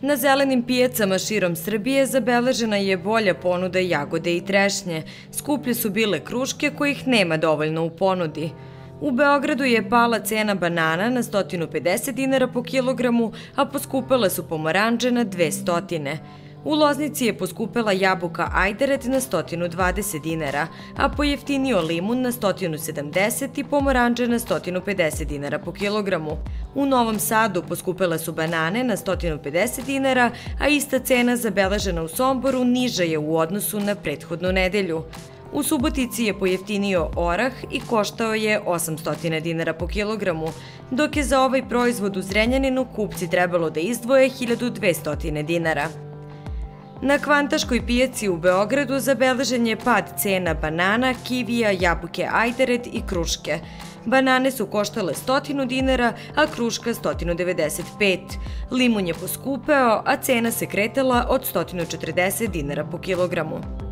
Na zelenim pijacama širom Srbije zabeležena je bolja ponuda jagode i trešnje. Skuplje su bile kruške kojih nema dovoljno u ponudi. U Beogradu je pala cena banana na 150 dinara po kilogramu, a poskupele su pomoranđe na 200. U Loznici je poskupela jabuka Ajderet na 120 dinara, a pojeftinio limun na 170 i pomoranđe na 150 dinara po kilogramu. U Novom Sadu poskupele su banane na 150 dinara, a ista cena zabeležena u Somboru niža je u odnosu na prethodnu nedelju. U Subotici je pojeftinio orah i koštao je 800 dinara po kilogramu, dok je za ovaj proizvod u Zrenjaninu kupci trebalo da izdvoje 1200 dinara. Na kvantaškoj pijaci u Beogradu zabeležen je pad cena banana, kivija, jabuke ajderet i kruške. Banane su koštale 100 dinara, a kruška 195. Limun je poskupeo, a cena se kretala od 140 dinara po kilogramu.